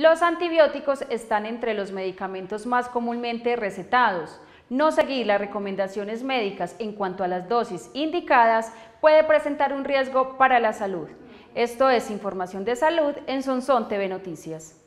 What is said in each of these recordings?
Los antibióticos están entre los medicamentos más comúnmente recetados. No seguir las recomendaciones médicas en cuanto a las dosis indicadas puede presentar un riesgo para la salud. Esto es información de salud en Sonson TV Noticias.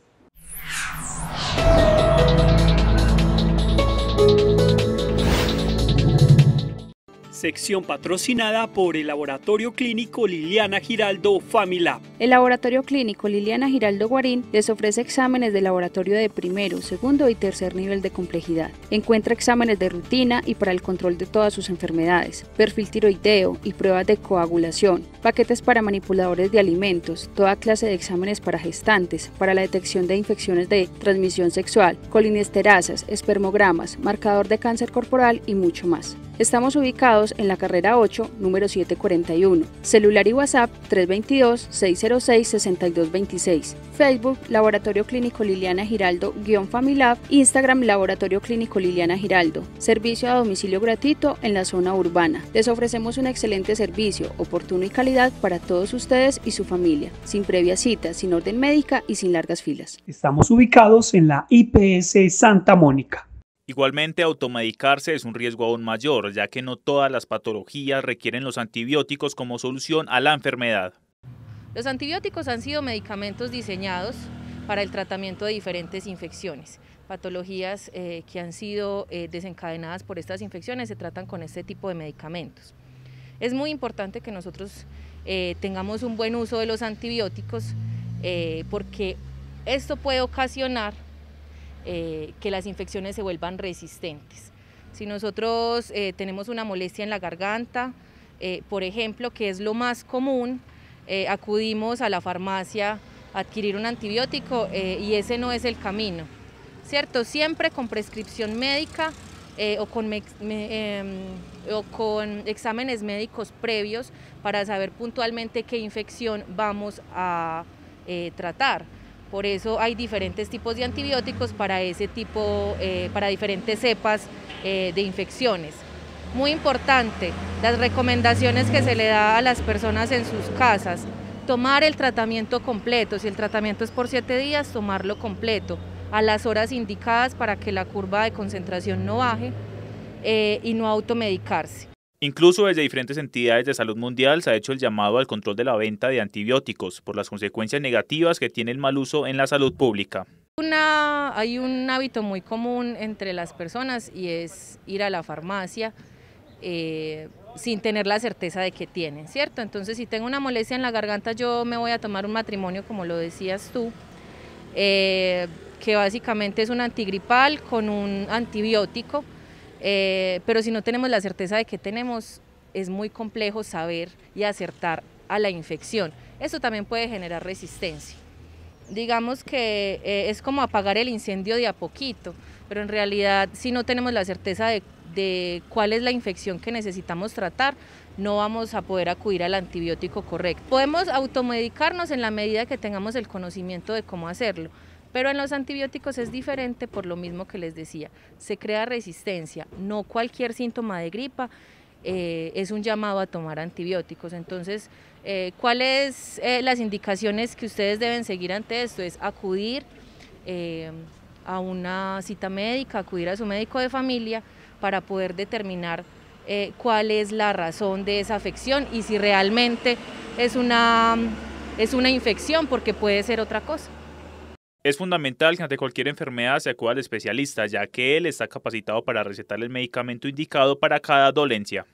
sección patrocinada por el Laboratorio Clínico Liliana Giraldo Familab. El Laboratorio Clínico Liliana Giraldo Guarín les ofrece exámenes de laboratorio de primero, segundo y tercer nivel de complejidad. Encuentra exámenes de rutina y para el control de todas sus enfermedades, perfil tiroideo y pruebas de coagulación, paquetes para manipuladores de alimentos, toda clase de exámenes para gestantes, para la detección de infecciones de transmisión sexual, colinesterasas, espermogramas, marcador de cáncer corporal y mucho más. Estamos ubicados en la carrera 8, número 741. Celular y WhatsApp 322-606-6226. Facebook Laboratorio Clínico Liliana Giraldo-Familab. Instagram Laboratorio Clínico Liliana Giraldo. Servicio a domicilio gratuito en la zona urbana. Les ofrecemos un excelente servicio, oportuno y calidad para todos ustedes y su familia, sin previa cita, sin orden médica y sin largas filas. Estamos ubicados en la IPS Santa Mónica. Igualmente, automedicarse es un riesgo aún mayor, ya que no todas las patologías requieren los antibióticos como solución a la enfermedad. Los antibióticos han sido medicamentos diseñados para el tratamiento de diferentes infecciones. Patologías eh, que han sido eh, desencadenadas por estas infecciones se tratan con este tipo de medicamentos. Es muy importante que nosotros eh, tengamos un buen uso de los antibióticos porque esto puede ocasionar que las infecciones se vuelvan resistentes. Si nosotros tenemos una molestia en la garganta, por ejemplo, que es lo más común, acudimos a la farmacia a adquirir un antibiótico y ese no es el camino, ¿cierto? Siempre con prescripción médica o con, em, o, con, exámenes médicos previos para saber puntualmente qué infección vamos a tratar. Por eso hay diferentes tipos de antibióticos para ese tipo, eh, para diferentes cepas eh, de infecciones. Muy importante, las recomendaciones que se le da a las personas en sus casas. Tomar el tratamiento completo, si el tratamiento es por siete días, tomarlo completo, a las horas indicadas para que la curva de concentración no baje eh, y no automedicarse. Incluso desde diferentes entidades de salud mundial se ha hecho el llamado al control de la venta de antibióticos por las consecuencias negativas que tiene el mal uso en la salud pública. hay un hábito muy común entre las personas y es ir a la farmacia eh, sin tener la certeza de que tienen, ¿cierto? Entonces si tengo una molestia en la garganta yo me voy a tomar un matrimonio como lo decías tú, eh, que básicamente es un antigripal con un antibiótico eh, pero si no tenemos la certeza de que tenemos, es muy complejo saber y acertar a la infección. Eso también puede generar resistencia. Digamos que eh, es como apagar el incendio de a poquito, pero en realidad si no tenemos la certeza de, de cuál es la infección que necesitamos tratar, no vamos a poder acudir al antibiótico correcto. Podemos automedicarnos en la medida que tengamos el conocimiento de cómo hacerlo, pero en los antibióticos es diferente por lo mismo que les decía, se crea resistencia, no cualquier síntoma de gripa eh, es un llamado a tomar antibióticos. Entonces, eh, ¿cuáles eh, las indicaciones que ustedes deben seguir ante esto? Es acudir a una cita médica, acudir a su médico de familia para poder determinar cuál es la razón de esa afección y si realmente es una, es una infección, porque puede ser otra cosa. Es fundamental que ante cualquier enfermedad se acuda al especialista, ya que él está capacitado para recetar el medicamento indicado para cada dolencia.